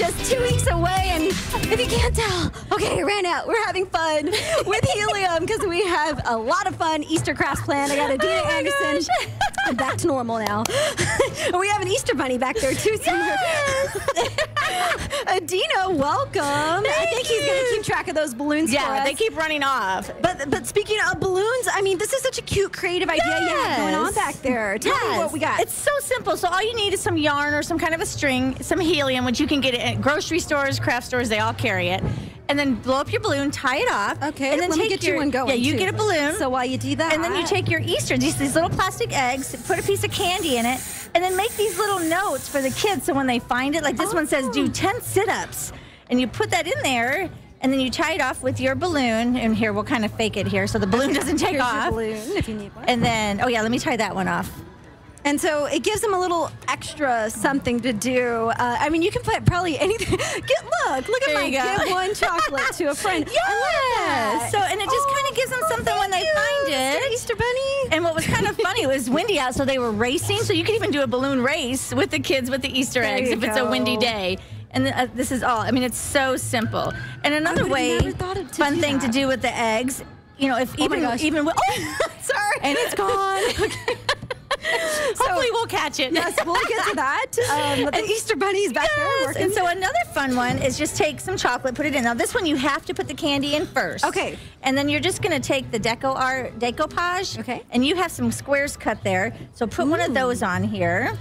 just two weeks away, and if you can't tell, okay, it ran out. We're having fun with Helium because we have a lot of fun Easter crafts planned. I got Adeina Oh Anderson. I'm to normal now. we have an Easter bunny back there too. somewhere. Adeina, welcome. I think you. he's gonna keep track of those balloons for Yeah, us. they keep running off. But but speaking of balloons, I mean, this is such a cute, creative idea you have going on back there. Tell me what we got. It's so simple. So all you need is some yarn or some kind of a string, some helium, which you can get at grocery stores, craft stores. They all carry it. And then blow up your balloon, tie it off. okay. And then let me take get your, you one going. Yeah, you too. get a balloon. So while you do that, and then you take your Easter, these, these little plastic eggs, put a piece of candy in it, and then make these little notes for the kids. So when they find it, like this one says, do Oh. 10 sit-ups. And you put that in there, and then you tie it off with your balloon. And here, we'll kind of fake it here so the balloon doesn't take Here's off. your balloon if you need one. And then, oh yeah, let me tie that one off. And so it gives them a little extra something to do. Uh, I mean, you can put probably anything. Get look, look There at my go. give one chocolate to a friend. That. So, and it just kind of gives them something when they you, find it. Easter Bunny. And what was kind of funny, was windy out, so they were racing. So you could even do a balloon race with the kids with the Easter There eggs if it's a windy day. And uh, this is all. I mean, it's so simple. And another way, never thought of- to fun thing to do with the eggs, you know, if Oh my even gosh. even with, oh, Sorry. and it's gone. Hopefully, we'll catch it. Yes, we'll get to that. Um, but the Easter Bunny's back there Yes, working. And so another fun one is just take some chocolate, put it in. Now this one you have to put the candy in first. Okay. And then you're just gonna take the deco art decoupage. Okay. And you have some squares cut there. So put one of those on here.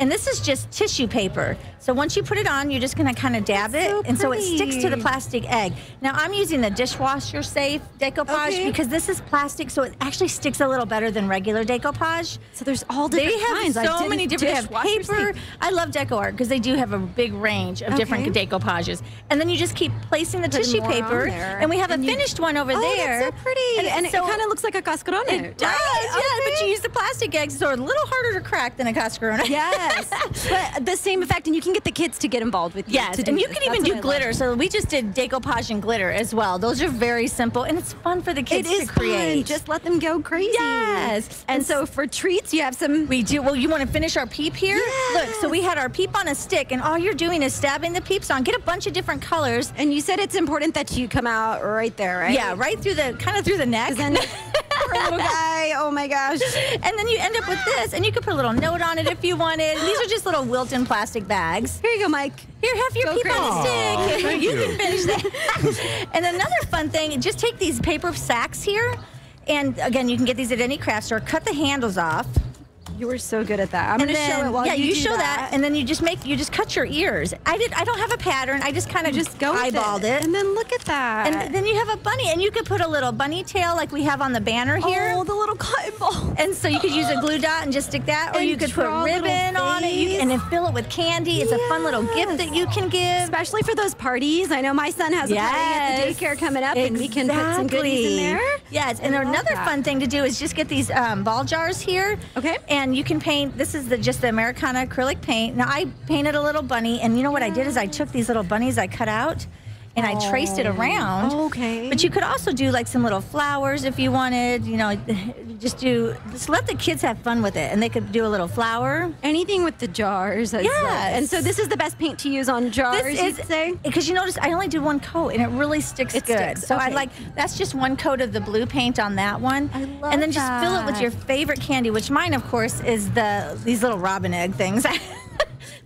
And this is just tissue paper. So once you put it on, you're just gonna kind of dab That's it, so and so it sticks to the plastic egg. Now I'm using the dishwasher safe decoupage Okay. because this is plastic, so it actually sticks a little better than regular decoupage. so there's all different They have kinds. I so many different. They have paper. safe. I love deco art because they do have a big range of different decoupages. And then you just keep placing the Put tissue paper, and we have And a you- finished one over oh, there. that's so pretty. And, it so- kind of looks like a cascarone. It does, right? yeah. But you use the plastic eggs, so it's a little harder to crack than a cascarone. Yes, but the same effect, and you can get the kids to get involved with you. Yes, to do and you this. can even That's do what I love. glitter. So we just did decoupage and glitter as well. Those are very simple, and it's fun for the kids to create. fun. Just let them go crazy. Yes. And so for treats, you have some. We do. Well, you want to finish our peep here? Yes. Look, so we had our peep on a stick, and all you're doing is stabbing the peeps on. Get a bunch of different colors. And you said it's important that you come out right there, right? Yeah, right through the kind of through the neck. 'Cause then little guy. Oh my gosh. and then you end up with this, and you could put a little note on it if you wanted. These are just little Wilton plastic bags. Here you go, Mike. Here, have your Go peep on crazy. a stick. thank you you. can finish that. and another fun thing, just take these paper sacks here, and again, you can get these at any craft store. Cut the handles off. You were so good at that. I'm and going to then, show it while yeah, you, you show that. and then you just make you just cut your ears. I did. I don't have a pattern. I just kind of just go eyeballed it. And then look at that. And then you have a bunny, and you could put a little bunny tail like we have on the banner here. Oh, the little cotton ball. And so you could use a glue dot and just stick that, or And you could put draw a little ribbon on it, you, and then fill it with candy. It's a fun little gift that you can give. Especially for those parties. I know my son has a party at the daycare coming up, and we can put some goodies in there. Yes, and another that. fun thing to do is just get these um, ball jars here. Okay. And you can paint. This is the just the Americana acrylic paint. Now I painted a little bunny, and you know what I did is I took these little bunnies I cut out, and I traced it oh, around. Okay. But you could also do like some little flowers if you wanted. You know, just do just let the kids have fun with it, and they could do a little flower. Anything with the jars. Love. And so this is the best paint to use on jars, This you'd say? because you notice I only did one coat and it really sticks It good. sticks, So I like that's just one coat of the blue paint on that one. I love and then just fill it with your favorite candy, which mine of course is the these little robin egg things.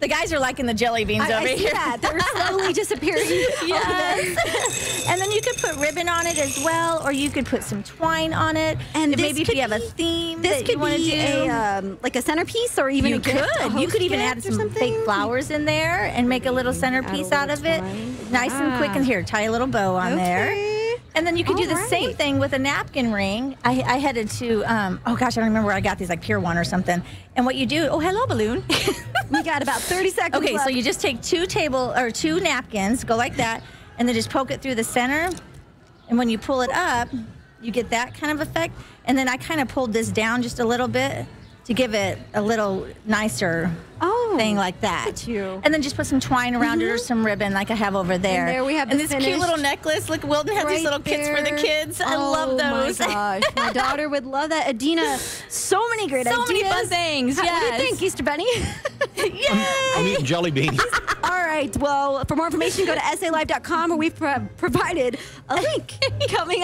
the guys are liking the jelly beans I, over I here. that. They're slowly disappearing. Yes. and then you could put ribbon on it as well, or you could put some twine on it. And maybe if you have a theme This could you be do. a um, like a centerpiece or even you a gift, a could. You could even add some fake flowers in there and make a little centerpiece out of it. Nice and quick. And here, tie a little bow on there. And then you could do the All same thing with a napkin ring. I, I headed to, um, oh gosh, I don't remember where I got these, like Pier One or something. And what you do, oh, hello, balloon we got about 30 seconds Okay, left. so you just take two table or two napkins, go like that, and then just poke it through the center. And when you pull it up, you get that kind of effect. And then I kind of pulled this down just a little bit to give it a little nicer oh, thing like that. you. And then just put some twine around mm -hmm. it or mm-hmm. some ribbon like I have over there. And there we have and this cute little necklace. Look, Wilton has right these little there. kits for the kids. Oh, I love those. my gosh, my daughter would love that. Adeina, so many great so ideas. So many fun things. Yes. What do you think, Easter Bunny? Yay! I'm, I'm eating jelly beans. All right. Well, for more information, go to SALive.com where we've pro provided a link coming up.